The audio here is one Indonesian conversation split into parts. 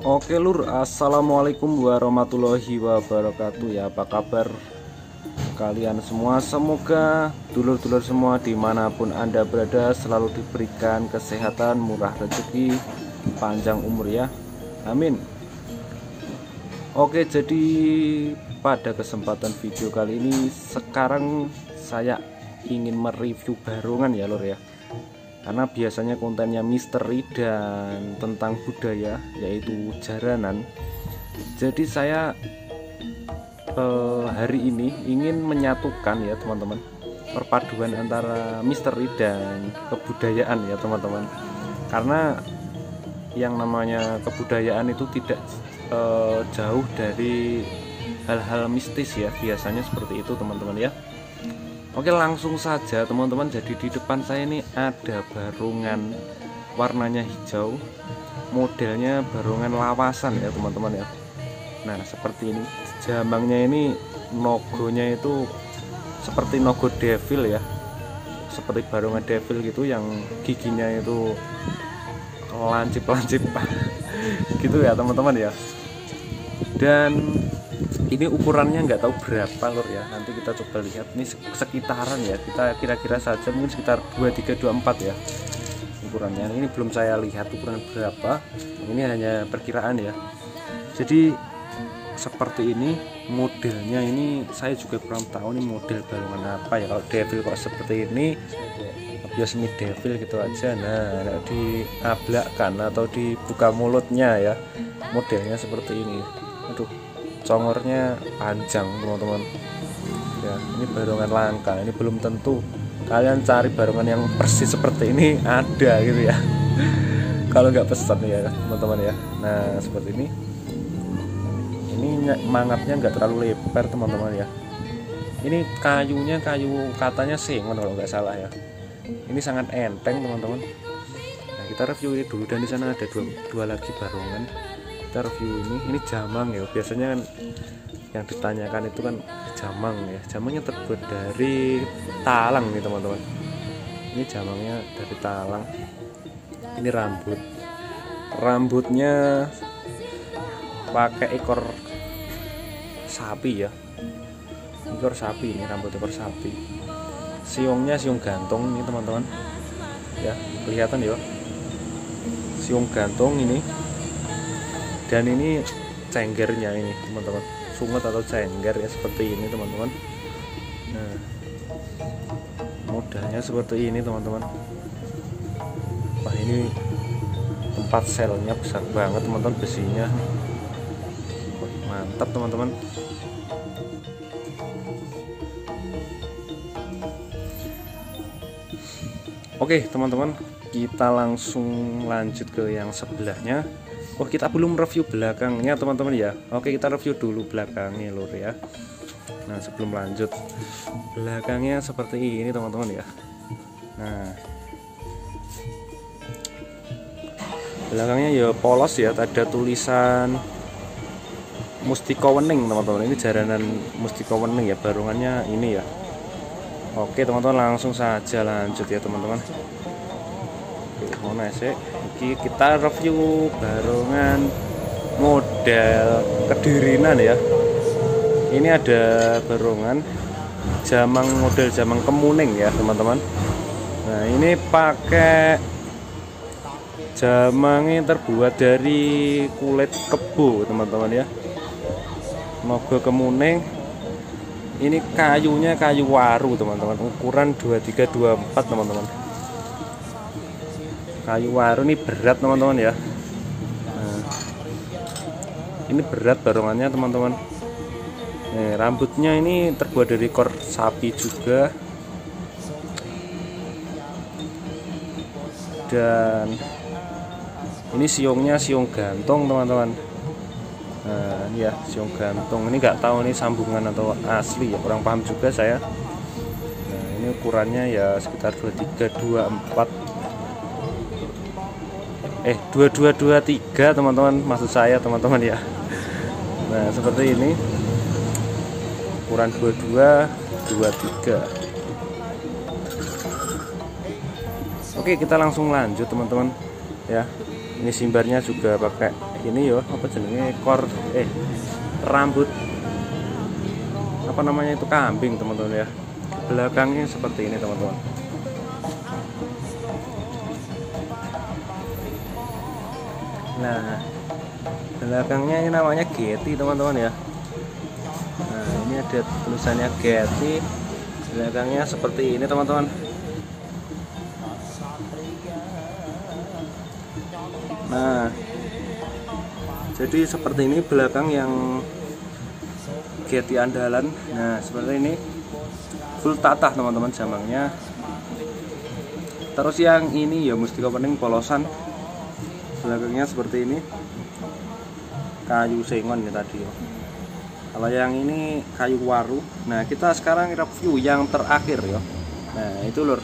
Oke lur, assalamualaikum warahmatullahi wabarakatuh ya. Apa kabar kalian semua? Semoga dulur-dulur semua di mana pun anda berada selalu diberikan kesehatan, murah rezeki, panjang umur ya. Amin. Oke, jadi pada kesempatan video kali ini sekarang saya ingin mereview barungan ya lur ya karena biasanya kontennya misteri dan tentang budaya yaitu jaranan. Jadi saya eh, hari ini ingin menyatukan ya teman-teman perpaduan antara misteri dan kebudayaan ya teman-teman. Karena yang namanya kebudayaan itu tidak eh, jauh dari hal-hal mistis ya biasanya seperti itu teman-teman ya Oke langsung saja teman-teman. Jadi di depan saya ini ada barungan warnanya hijau. Modelnya barungan lawasan ya teman-teman ya. Nah seperti ini. Jamangnya ini nogonya itu seperti nogo devil ya. Seperti barungan devil gitu yang giginya itu lancip-lancip gitu ya teman-teman ya. Dan ini ukurannya nggak tahu berapa lor ya. Nanti kita coba lihat. Ini sekitaran ya. Kita kira-kira saja mungkin sekitar 2324 ya ukurannya. Ini belum saya lihat ukuran berapa. Ini hanya perkiraan ya. Jadi seperti ini modelnya ini saya juga kurang tahu nih model balongan apa ya. Kalau devil kok seperti ini biasa mid devil gitu aja. Nah diablakkan atau dibuka mulutnya ya modelnya seperti ini. Aduh congornya panjang teman-teman. Ya ini barongan langka. Ini belum tentu kalian cari barongan yang persis seperti ini ada gitu ya. Kalau nggak pesan ya teman-teman ya. Nah seperti ini. Ini mangapnya nggak terlalu lebar teman-teman ya. Ini kayunya kayu katanya singon kalau nggak salah ya. Ini sangat enteng teman-teman. Nah kita review ini dulu dan di sana ada dua, dua lagi barongan kita review ini ini jamang ya. Biasanya kan yang ditanyakan itu kan jamang ya. Jamangnya terbuat dari talang nih teman-teman. Ini jamangnya dari talang. Ini rambut. Rambutnya pakai ekor sapi ya. Ekor sapi ini rambut ekor sapi. Siungnya siung gantung ini teman-teman. Ya kelihatan ya. Siung gantung ini dan ini cenggernya ini teman-teman. Sungut atau cengger ya seperti ini teman-teman. Nah modalnya seperti ini teman-teman. Wah ini tempat selnya besar banget teman-teman besinya. Mantap teman-teman. Oke teman-teman kita langsung lanjut ke yang sebelahnya Oh kita belum review belakangnya teman-teman ya. Oke kita review dulu belakangnya lur ya. Nah sebelum lanjut Belakangnya seperti ini teman-teman ya. Nah. Belakangnya ya polos ya. Ada tulisan Mustiko Wening teman-teman. Ini jaranan Mustiko Wening ya. Barungannya ini ya. Oke teman-teman langsung saja lanjut ya teman-teman. Mana sih iki kita review barongan model kedirinan ya. Ini ada barongan jamang model jamang kemuning ya teman-teman. Nah ini pakai jamangnya terbuat dari kulit kebo teman-teman ya. Mogo kemuning. Ini kayunya kayu waru teman-teman. Ukuran 2324 teman-teman kayu waru ini berat teman-teman ya. Nah, ini berat barongannya teman-teman. Nih, rambutnya ini terbuat dari kor sapi juga. Dan ini siungnya siung gantung teman-teman. Nah ya siung gantung. Ini nggak tahu ini sambungan atau asli ya kurang paham juga saya. Nah ini ukurannya ya sekitar 2324 eh 2223 teman-teman. Maksud saya teman-teman ya. Nah seperti ini. Ukuran 2223 oke kita langsung lanjut teman-teman ya. Ini simbarnya juga pakai ini yo. Apa jenenge? Kor eh rambut. Apa namanya itu? Kambing teman-teman ya. Belakangnya seperti ini teman-teman nah belakangnya ini namanya Getty teman-teman ya. Nah ini ada tulisannya Getty. Belakangnya seperti ini teman-teman. Nah jadi seperti ini belakang yang Getty andalan. Nah seperti ini. Full tatah teman-teman jamangnya. Terus yang ini ya mesti pening polosan belakangnya seperti ini. Kayu sengon ya tadi ya. Kalau yang ini kayu waru. Nah kita sekarang review yang terakhir ya. Nah itu lur.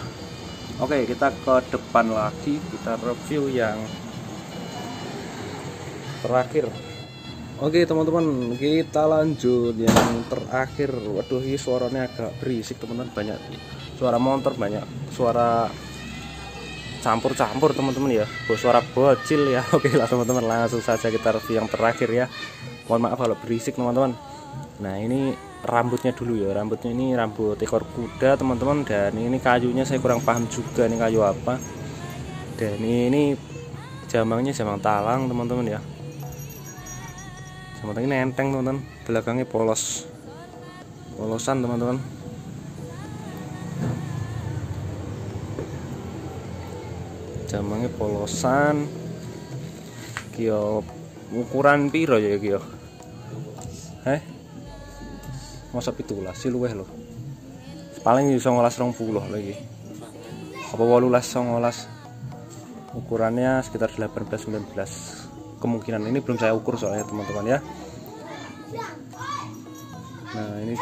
Oke kita ke depan lagi. Kita review yang terakhir. Oke teman-teman kita lanjut yang terakhir. Waduh ini suaranya agak berisik teman-teman. Banyak suara motor banyak suara campur-campur teman-teman ya. Suara bocil ya. Oke lah teman-teman langsung saja kita review yang terakhir ya. Mohon maaf kalau berisik teman-teman. Nah ini rambutnya dulu ya. Rambutnya ini rambut ekor kuda teman-teman. Dan ini kayunya saya kurang paham juga nih kayu apa. Dan ini, ini jamangnya jamang talang teman-teman ya. Jamang ini nenteng teman-teman. Belakangnya polos. Polosan teman-teman jamangnya polosan. Kio ukuran piro ya kio eh masa pitulah si luweh loh paling bisa ngolas rong puluh lagi. Apa walulas ngolas ukurannya sekitar 18-19 kemungkinan ini belum saya ukur soalnya teman-teman ya. Nah ini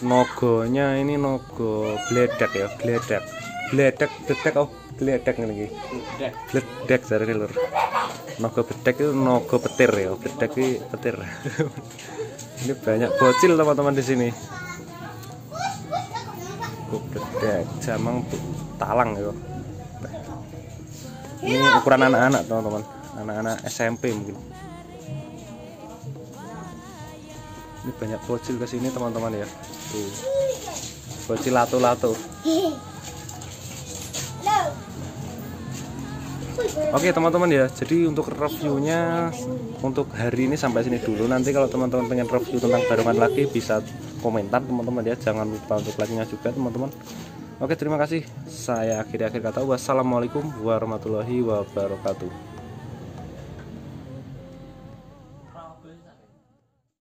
nogonya ini nogo bledek ya bledek. Bledek bledek oh bledek lagi bledek dari lur. Nogo bedek itu nogo petir ya. Bedek itu petir. Ini banyak bocil teman-teman di sini. Bedek? Jamang talang ya ini ukuran anak-anak teman-teman. Anak-anak SMP mungkin. Ini banyak bocil ke sini teman-teman ya. Tuh. Bocil lato-lato Oke teman-teman ya, jadi untuk reviewnya untuk hari ini sampai sini dulu. Nanti kalau teman-teman pengen review tentang barongan lagi bisa komentar teman-teman ya. Jangan lupa untuk like-nya juga teman-teman. Oke terima kasih. Saya akhir akhir kata wassalamualaikum warahmatullahi wabarakatuh.